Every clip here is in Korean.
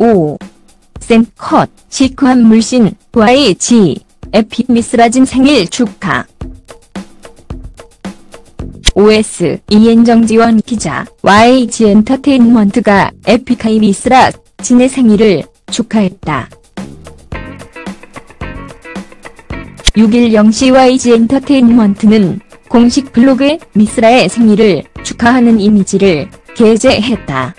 5. 센컷, 시크한 물씬, YG, 에픽 미스라진 생일 축하. OS, 이엔정 지원 기자, YG 엔터테인먼트가 에픽하이 미스라 진의 생일을 축하했다. 6일 0시 YG 엔터테인먼트는 공식 블로그에 미스라의 생일을 축하하는 이미지를 게재했다.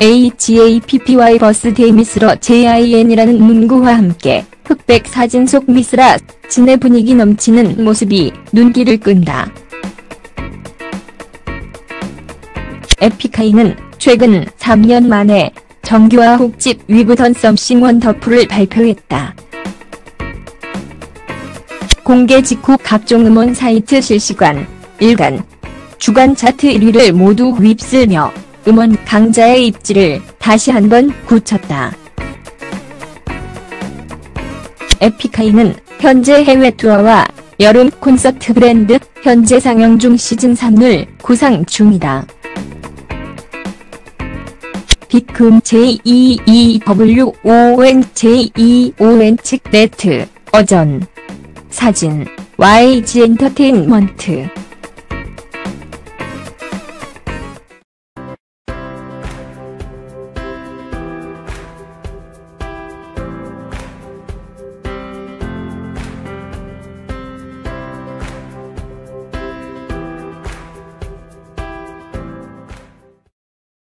HAPPY BIRTHDAY MITHRA JIN이라는 문구와 함께 흑백 사진 속 미스라 진의 분위기 넘치는 모습이 눈길을 끈다. 에픽하이는 최근 3년 만에 정규 아홉 집 WE'VE DONE SOMETHING WONDERFUL을 발표했다. 공개 직후 각종 음원 사이트 실시간, 일간, 주간 차트 1위를 모두 휩쓸며 음원 강자의 입지를 다시 한번 굳혔다. 에픽하이는 현재 해외 투어와 여름 콘서트 브랜드 현재 상영 중 시즌 3을 구상 중이다. 비금 J-E-E-W-O-N J-E-O-N 측 네트 어전 사진 YG 엔터테인먼트